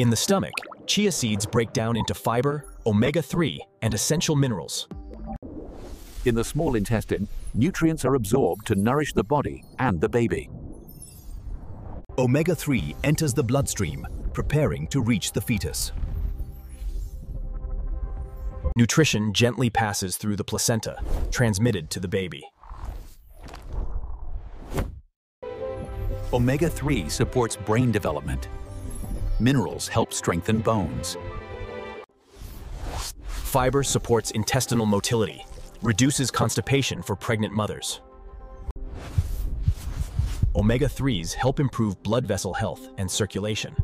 In the stomach, chia seeds break down into fiber, omega-3, and essential minerals. In the small intestine, nutrients are absorbed to nourish the body and the baby. Omega-3 enters the bloodstream, preparing to reach the fetus. Nutrition gently passes through the placenta, transmitted to the baby. Omega-3 supports brain development. Minerals help strengthen bones. Fiber supports intestinal motility, reduces constipation for pregnant mothers. Omega-3s help improve blood vessel health and circulation.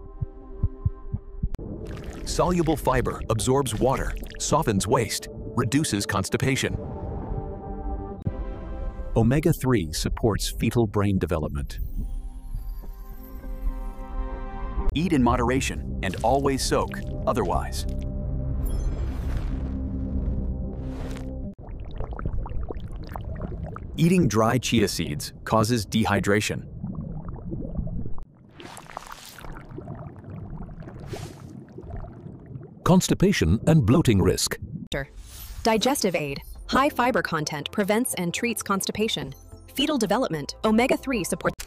Soluble fiber absorbs water, softens waste, reduces constipation. Omega-3 supports fetal brain development. Eat in moderation and always soak, otherwise. Eating dry chia seeds causes dehydration. Constipation and bloating risk. Digestive aid. High fiber content prevents and treats constipation. Fetal development. Omega 3 supports.